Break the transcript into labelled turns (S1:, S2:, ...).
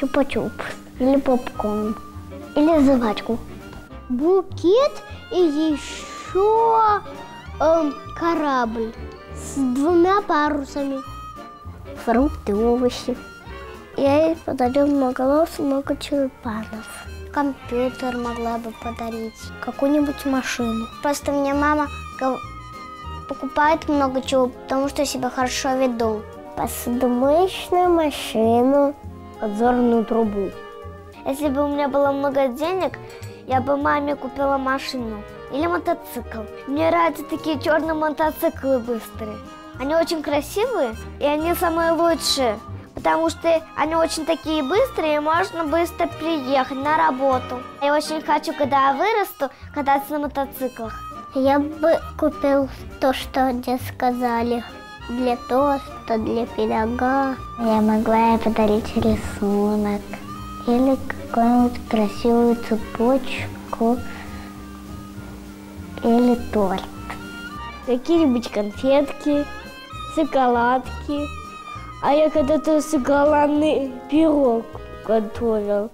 S1: чупа-чупс или попкорн или жвачку. Букет и еще эм, корабль с двумя парусами. Фрукты, овощи. Я ей подарил много лос, много тюльпанов. Компьютер могла бы подарить, какую-нибудь машину. Просто мне мама покупает много чего, потому что себя хорошо веду. Посудомоечную машину, подзорную трубу. Если бы у меня было много денег, я бы маме купила машину или мотоцикл. Мне нравятся такие черные мотоциклы быстрые. Они очень красивые, и они самые лучшие, потому что они очень такие быстрые, и можно быстро приехать на работу. Я очень хочу, когда я вырасту, кататься на мотоциклах. Я бы купил то, что мне сказали. Для тоста, для пирога. Я могла ей подарить рисунок. Или какую-нибудь красивую цепочку. Или торт. Какие-нибудь конфетки, шоколадки. А я когда-то шоколадный пирог готовил.